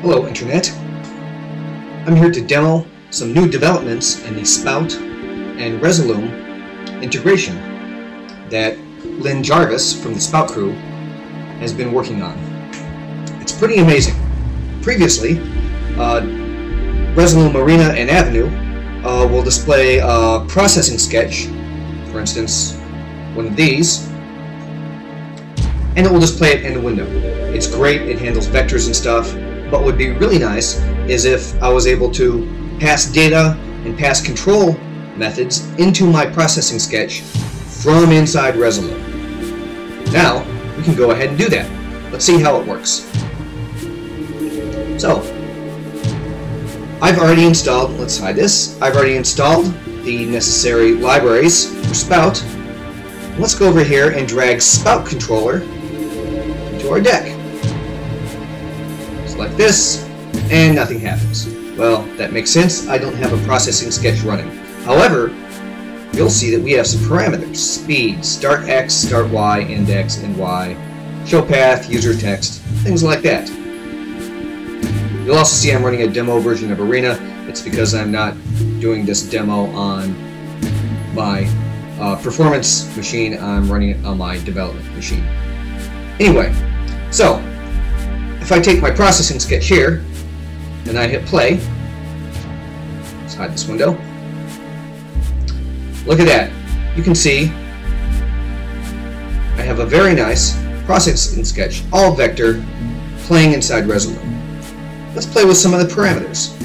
Hello Internet. I'm here to demo some new developments in the Spout and Resolume integration that Lynn Jarvis from the Spout crew has been working on. It's pretty amazing. Previously, uh, Resolume Arena and Avenue uh, will display a processing sketch, for instance, one of these, and it will display it in the window. It's great, it handles vectors and stuff, but what would be really nice is if I was able to pass data and pass control methods into my processing sketch from inside Resolume. Now, we can go ahead and do that. Let's see how it works. So, I've already installed, let's hide this, I've already installed the necessary libraries for Spout. Let's go over here and drag Spout controller into our deck like this, and nothing happens. Well, that makes sense. I don't have a processing sketch running. However, you'll see that we have some parameters. Speed, start X, start Y, index, and Y, show path, user text, things like that. You'll also see I'm running a demo version of Arena. It's because I'm not doing this demo on my uh, performance machine. I'm running it on my development machine. Anyway, so if I take my processing sketch here, and I hit play, let's hide this window, look at that. You can see I have a very nice processing sketch, all vector, playing inside Resolume. Let's play with some of the parameters.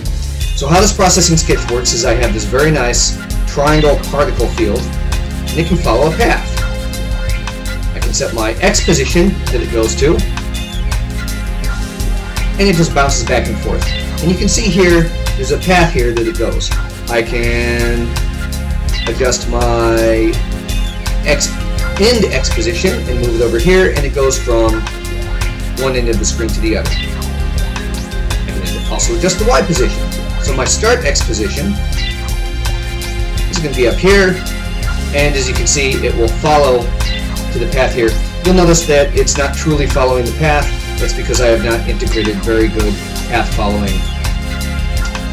So how this processing sketch works is I have this very nice triangle particle field, and it can follow a path. I can set my X position that it goes to, and it just bounces back and forth. And you can see here, there's a path here that it goes. I can adjust my X end X position and move it over here, and it goes from one end of the screen to the other. And also adjust the Y position. So my start X position is going to be up here, and as you can see, it will follow to the path here. You'll notice that it's not truly following the path, that's because I have not integrated very good path following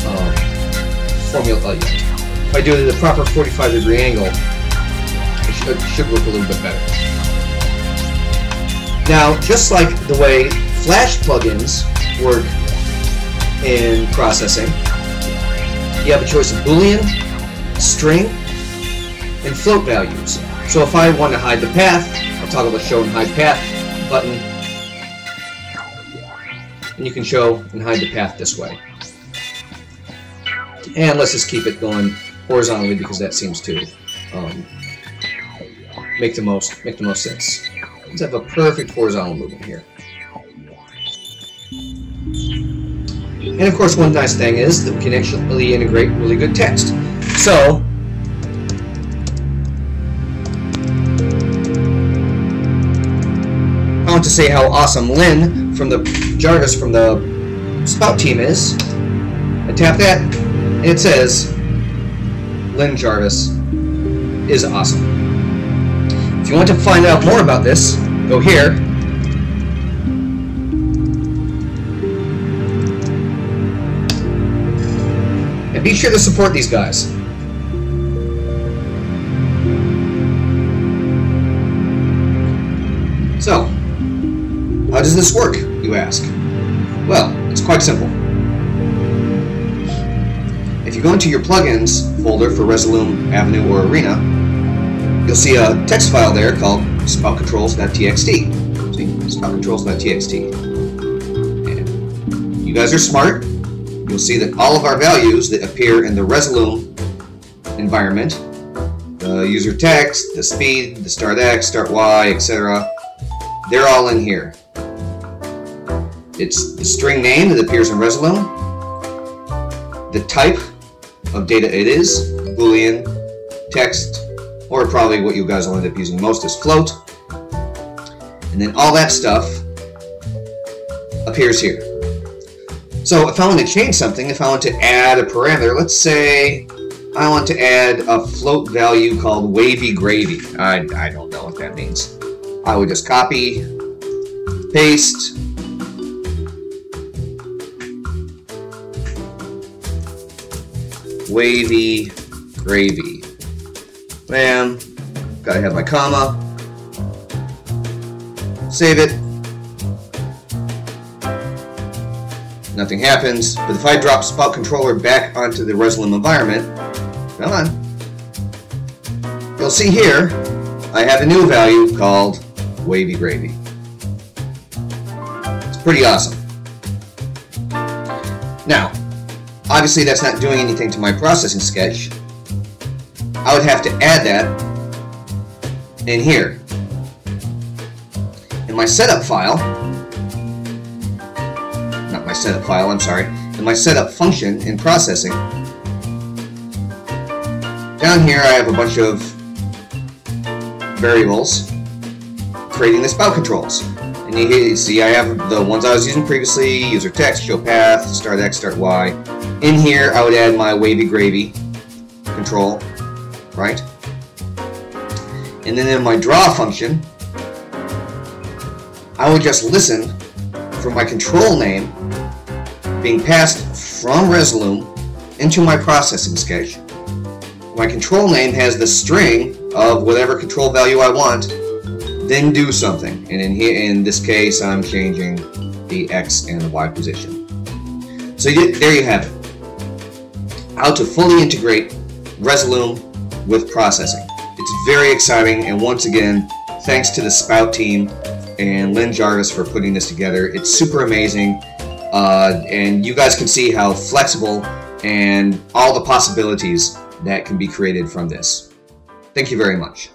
uh, formula yet. If I do it at the proper 45 degree angle, it should, should work a little bit better. Now, just like the way Flash plugins work in processing, you have a choice of Boolean, string, and float values. So if I want to hide the path, I'll toggle the show and hide path button and you can show and hide the path this way. And let's just keep it going horizontally because that seems to um, make the most make the most sense. Let's have a perfect horizontal movement here. And of course, one nice thing is that we can actually integrate really good text. So, To say how awesome Lynn from the Jarvis from the Spout team is. I tap that, and it says Lynn Jarvis is awesome. If you want to find out more about this, go here. And be sure to support these guys. So, how does this work, you ask? Well, it's quite simple. If you go into your plugins folder for Resolume, Avenue, or Arena, you'll see a text file there called spoutcontrols.txt. See, spoutcontrols.txt. And you guys are smart. You'll see that all of our values that appear in the Resolume environment, the user text, the speed, the start X, start Y, etc., they're all in here. It's the string name that appears in Resolume, the type of data it is, Boolean, text, or probably what you guys will end up using most is float. And then all that stuff appears here. So if I want to change something, if I want to add a parameter, let's say I want to add a float value called wavy gravy. I, I don't know what that means. I would just copy, paste, wavy gravy. Bam. Gotta have my comma. Save it. Nothing happens, but if I drop Spout Controller back onto the Resolume environment, come on, you'll see here, I have a new value called Wavy Gravy. It's pretty awesome. Now, obviously that's not doing anything to my processing sketch. I would have to add that in here. In my setup file, not my setup file, I'm sorry, in my setup function in processing, down here I have a bunch of variables creating the spout controls. And you see I have the ones I was using previously, user text, show path, start X, start Y. In here I would add my wavy gravy control, right? And then in my draw function, I would just listen for my control name being passed from Resolume into my processing sketch. My control name has the string of whatever control value I want, then do something. And in, here, in this case, I'm changing the X and the Y position. So you, there you have it. How to fully integrate Resolume with processing. It's very exciting, and once again, thanks to the Spout team and Lynn Jarvis for putting this together. It's super amazing, uh, and you guys can see how flexible and all the possibilities that can be created from this. Thank you very much.